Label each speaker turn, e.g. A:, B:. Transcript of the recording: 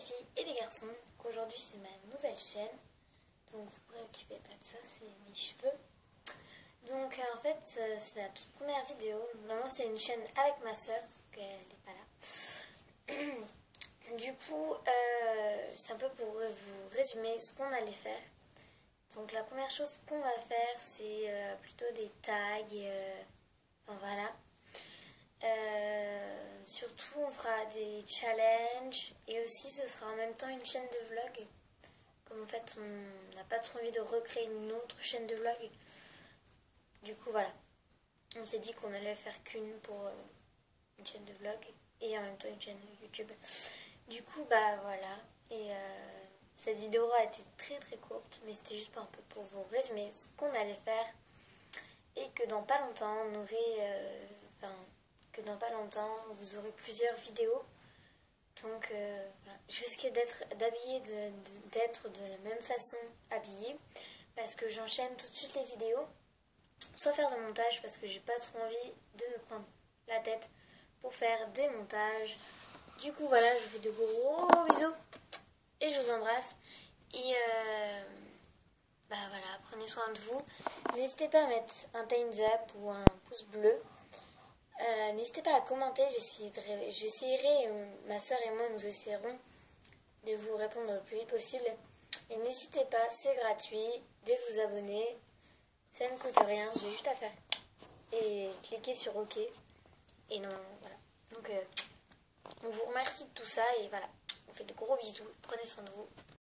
A: les filles et les garçons. Aujourd'hui c'est ma nouvelle chaîne. Donc vous ne préoccupez pas de ça, c'est mes cheveux. Donc euh, en fait euh, c'est la toute première vidéo. Normalement c'est une chaîne avec ma soeur, sauf qu'elle n'est pas là. Du coup euh, c'est un peu pour vous résumer ce qu'on allait faire. Donc la première chose qu'on va faire c'est plutôt des tags. voilà. surtout on fera des challenges et ce sera en même temps une chaîne de vlog. Comme en fait on n'a pas trop envie de recréer une autre chaîne de vlog. Du coup voilà. On s'est dit qu'on allait faire qu'une pour euh, une chaîne de vlog et en même temps une chaîne YouTube. Du coup bah voilà. Et euh, cette vidéo aura été très très courte mais c'était juste un peu pour vous résumer ce qu'on allait faire. Et que dans pas longtemps on aurait... Euh, que dans pas longtemps vous aurez plusieurs vidéos donc euh, voilà. je risque d'être d'habiller d'être de, la même façon habillée parce que j'enchaîne tout de suite les vidéos sans faire de montage parce que j'ai pas trop envie de me prendre la tête pour faire des montages. Du coup voilà, je vous fais de gros bisous et je vous embrasse. Et euh, bah voilà, prenez soin de vous. N'hésitez pas à mettre un thumbs up ou un pouce bleu. Euh, n'hésitez pas à commenter, j'essaierai, euh, ma soeur et moi nous essaierons de vous répondre le plus vite possible. Et n'hésitez pas, c'est gratuit, de vous abonner. Ça ne coûte rien, avez juste à faire. Et cliquez sur OK. Et non, voilà. Donc, euh, on vous remercie de tout ça et voilà. On fait de gros bisous. Prenez soin de vous.